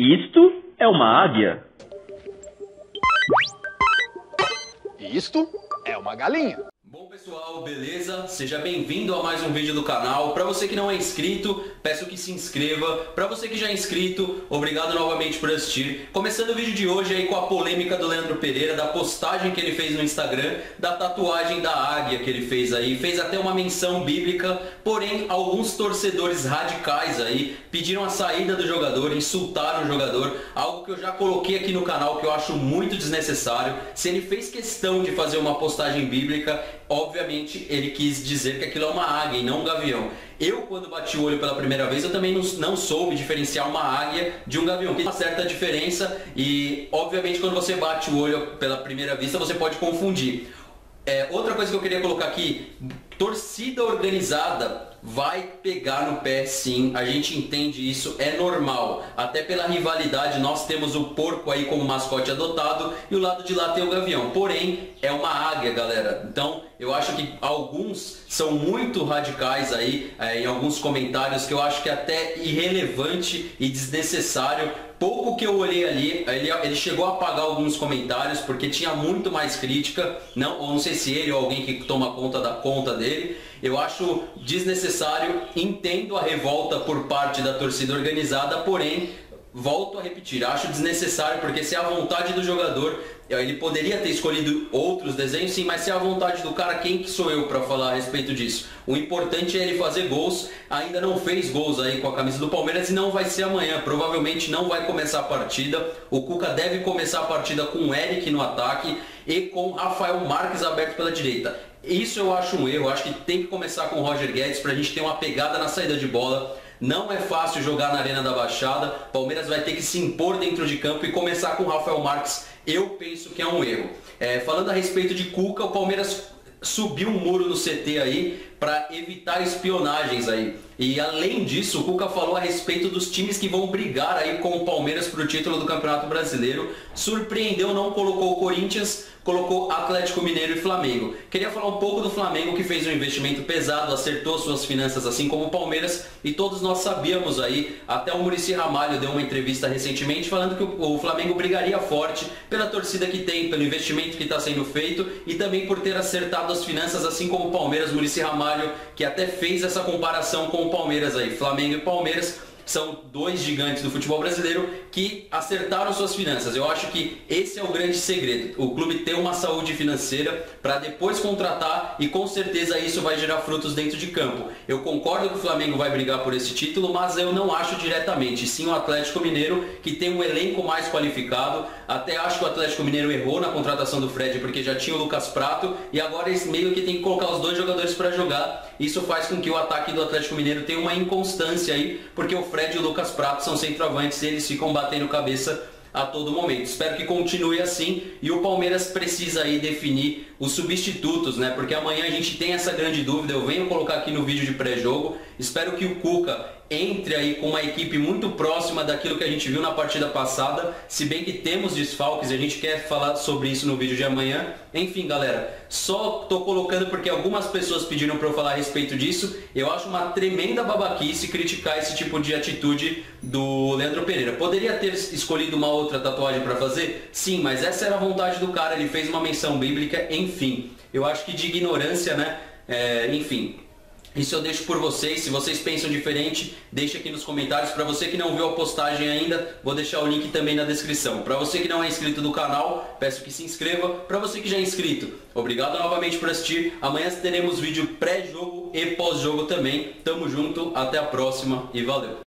Isto é uma águia. Isto é uma galinha. Pessoal, beleza? Seja bem-vindo a mais um vídeo do canal. Para você que não é inscrito, peço que se inscreva. Para você que já é inscrito, obrigado novamente por assistir. Começando o vídeo de hoje aí com a polêmica do Leandro Pereira, da postagem que ele fez no Instagram, da tatuagem da águia que ele fez aí. Fez até uma menção bíblica, porém alguns torcedores radicais aí pediram a saída do jogador, insultaram o jogador, algo que eu já coloquei aqui no canal que eu acho muito desnecessário. Se ele fez questão de fazer uma postagem bíblica, obviamente ele quis dizer que aquilo é uma águia e não um gavião. Eu, quando bati o olho pela primeira vez, eu também não, soube diferenciar uma águia de um gavião. Tem uma certa diferença e, obviamente, quando você bate o olho pela primeira vista, você pode confundir. É, outra coisa que eu queria colocar aqui, torcida organizada vai pegar no pé sim, a gente entende isso, é normal. Até pela rivalidade, nós temos o porco aí como mascote adotado e o lado de lá tem o gavião. Porém, é uma águia, galera. Então, eu acho que alguns são muito radicais aí é, em alguns comentários que eu acho que é até irrelevante e desnecessário pouco que eu olhei ali, ele, ele chegou a apagar alguns comentários porque tinha muito mais crítica, não, ou não sei se ele ou alguém que toma conta da conta dele. Eu acho desnecessário, entendo a revolta por parte da torcida organizada, porém volto a repetir, acho desnecessário porque se é a vontade do jogador, ele poderia ter escolhido outros desenhos, sim, mas se é a vontade do cara, quem que sou eu para falar a respeito disso? O importante é ele fazer gols, ainda não fez gols aí com a camisa do Palmeiras e não vai ser amanhã, provavelmente não vai começar a partida. O Cuca deve começar a partida com o Eric no ataque e com Rafael Marques aberto pela direita. Isso eu acho um erro, acho que tem que começar com o Roger Guedes para a gente ter uma pegada na saída de bola não é fácil jogar na Arena da Baixada. Palmeiras vai ter que se impor dentro de campo e começar com o Rafael Marques. Eu penso que é um erro. É, falando a respeito de Cuca, o Palmeiras subiu um muro no CT aí para evitar espionagens aí. E além disso, o Cuca falou a respeito dos times que vão brigar aí com o Palmeiras para o título do Campeonato Brasileiro. Surpreendeu, não colocou o Corinthians, colocou Atlético Mineiro e Flamengo. Queria falar um pouco do Flamengo que fez um investimento pesado, acertou suas finanças assim como o Palmeiras e todos nós sabíamos aí, até o Murici Ramalho deu uma entrevista recentemente falando que o Flamengo brigaria forte pela torcida que tem, pelo investimento que está sendo feito e também por ter acertado as finanças assim como o Palmeiras, Murici Ramalho, que até fez essa comparação com o Palmeiras aí, Flamengo e Palmeiras são dois gigantes do futebol brasileiro que acertaram suas finanças. Eu acho que esse é o grande segredo. O clube ter uma saúde financeira para depois contratar e com certeza isso vai gerar frutos dentro de campo. Eu concordo que o Flamengo vai brigar por esse título, mas eu não acho diretamente. Sim o Atlético Mineiro, que tem um elenco mais qualificado. Até acho que o Atlético Mineiro errou na contratação do Fred porque já tinha o Lucas Prato e agora eles meio que tem que colocar os dois jogadores para jogar. Isso faz com que o ataque do Atlético Mineiro tenha uma inconstância aí, porque o Fred e o Lucas Prato são centroavantes e eles ficam batendo cabeça a todo momento. Espero que continue assim e o Palmeiras precisa aí definir os substitutos, né? Porque amanhã a gente tem essa grande dúvida, eu venho colocar aqui no vídeo de pré-jogo. Espero que o Cuca entre aí com uma equipe muito próxima daquilo que a gente viu na partida passada, se bem que temos desfalques a gente quer falar sobre isso no vídeo de amanhã. Enfim, galera, só tô colocando porque algumas pessoas pediram para eu falar a respeito disso. Eu acho uma tremenda babaquice criticar esse tipo de atitude do Leandro Pereira. Poderia ter escolhido uma outra tatuagem para fazer? Sim, mas essa era a vontade do cara, ele fez uma menção bíblica, enfim. Eu acho que de ignorância, né? É, enfim, isso eu deixo por vocês. Se vocês pensam diferente, deixe aqui nos comentários. Para você que não viu a postagem ainda, vou deixar o link também na descrição. Para você que não é inscrito do canal, peço que se inscreva. Para você que já é inscrito, obrigado novamente por assistir. Amanhã teremos vídeo pré-jogo e pós-jogo também. Tamo junto, até a próxima e valeu!